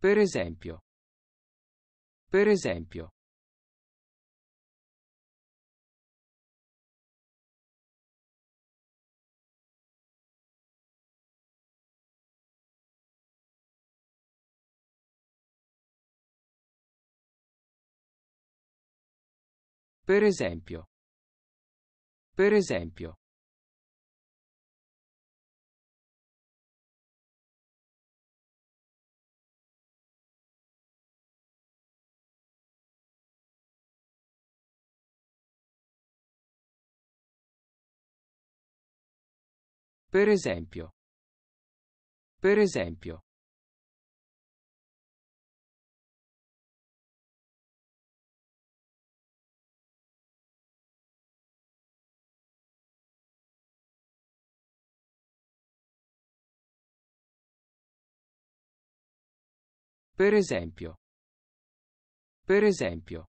Per esempio. Per esempio. Per esempio. Per esempio. Per esempio. Per esempio. Per esempio. Per esempio.